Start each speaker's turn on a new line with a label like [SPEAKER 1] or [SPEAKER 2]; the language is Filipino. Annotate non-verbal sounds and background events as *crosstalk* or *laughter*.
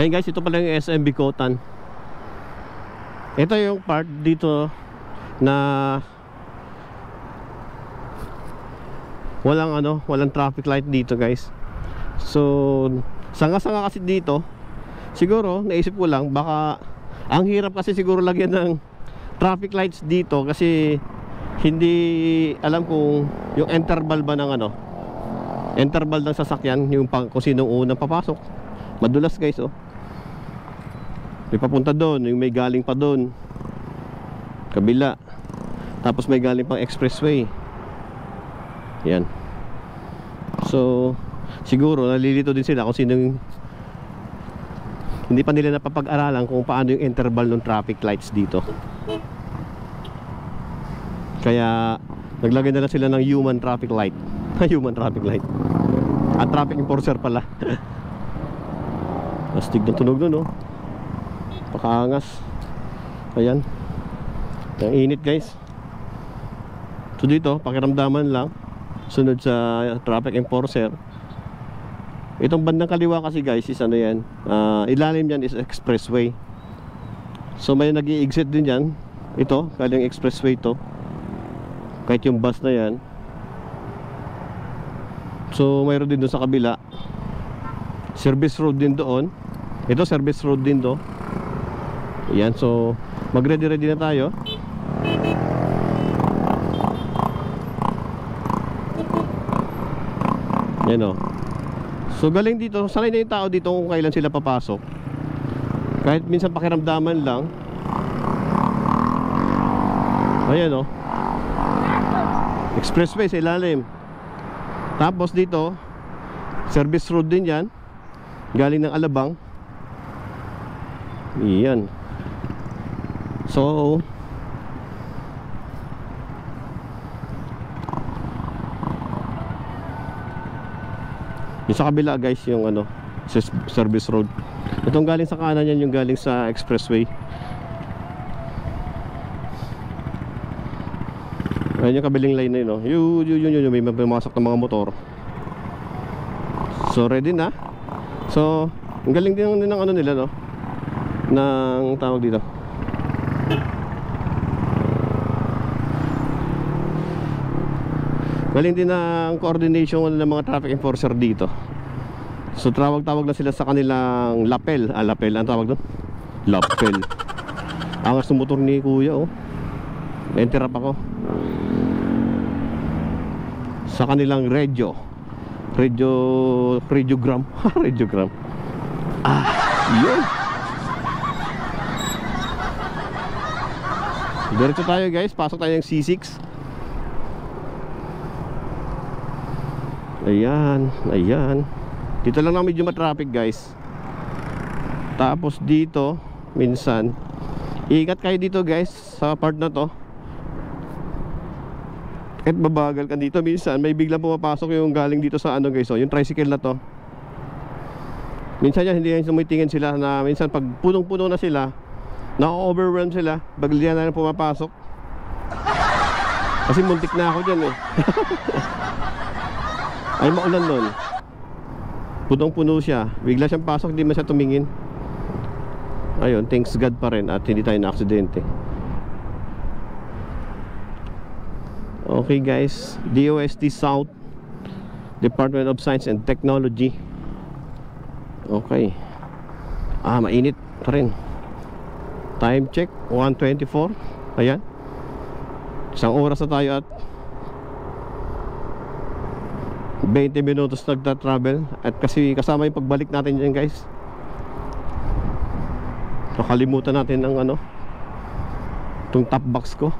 [SPEAKER 1] Ayun guys, ito pala yung SMB Kotan. Ito yung part dito na walang ano, walang traffic light dito guys. So, sanga-sanga kasi dito. Siguro, naisip ko lang baka ang hirap kasi siguro lagyan ng traffic lights dito kasi hindi alam kung yung interval ba ng ano interval ng sasakyan yung pang, kung sino unang papasok madulas guys oh may papunta doon yung may galing pa doon. Kabila. Tapos may galing pang expressway. Yan. So siguro nalilito din sila kung sino yung hindi pa nila napapag-aralan kung paano yung interval ng traffic lights dito. Kaya naglagay na lang sila ng human traffic light. *laughs* Human traffic light. At traffic enforcer pala. *laughs* Astig ng tunog nun oh pakaangas ayan. Ang init guys. So dito pakiramdaman lang. Sunod sa traffic enforcer. Itong bandang kaliwa kasi guys is ano yan? Ah, ilalim yan is expressway. So may nag exit din yan. Ito galing expressway to. Kahit yung bus na yan. So mayroon din doon sa kabila. Service road din doon. Ito service road din do yan so mag ready ready na tayo. Yan o so galing dito sanay na yung tao dito kung kailan sila papasok. Kahit minsan pakiramdaman lang. Ayan o expressway sa ilalim. Tapos dito service road din yan. Galing ng Alabang. Yan so yung sa kabila guys yung ano service road itong galing sa kanan yan yung galing sa expressway Ayan yung kabiling line na yun, oh. Yun, yun, yun, yun, may pumasok ng mga motor. So, ready na. So, ang galing din ng ano nila, no? Ng tawag dito. Galing din ng coordination ng mga traffic enforcer dito. So, tawag-tawag na sila sa kanilang lapel. Ah, lapel. Ang tawag doon? Lapel. Angas ng motor ni kuya, oh. Interrupt ako sa kanilang radio radio radiogram *laughs* radiogram ah yun diretso tayo guys. Pasok tayo ng C6 ayan ayan. Dito lang na medyo matraffic guys. Tapos dito minsan ikat kayo dito guys sa part na to. Kahit babagal ka dito minsan may biglang pumapasok yung galing dito sa ano guys oh, yung tricycle na to. Minsan yan hindi yan sumitingin sila na minsan pag punong puno na sila na-overwhelm sila. Baglian na lang pumapasok. Kasi muntik na ako dyan eh. *laughs* Ay maulan nun. Punong puno siya. Bigla siyang pasok hindi man siya tumingin. Ayun thanks God pa rin at hindi tayo na aksidente Okay guys, DOST South Department of Science and Technology. Okay. Ah, mainit pa rin Time check, 1.24 Ayan. Isang oras na tayo at 20 minutos nagta-travel. At kasi kasama yung pagbalik natin dyan guys. Nakalimutan natin ang ano Itong top box ko